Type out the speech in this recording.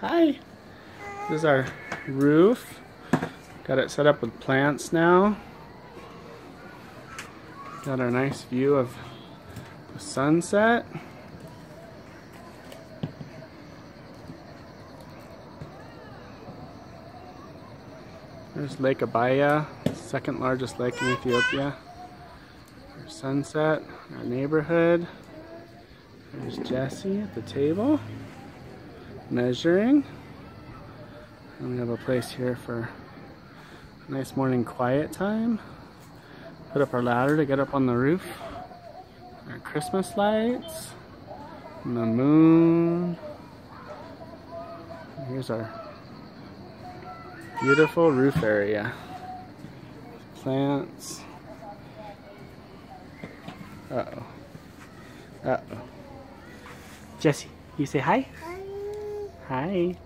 Hi. This is our roof. Got it set up with plants now. Got our nice view of the sunset. There's Lake Abaya, second largest lake in Ethiopia. Our sunset, our neighborhood. There's Jesse at the table, measuring. And we have a place here for a nice morning quiet time. Put up our ladder to get up on the roof. Our Christmas lights. And the moon. Here's our beautiful roof area. Plants. Uh-oh. Uh-oh. Jesse, you say hi? Hi. Hi.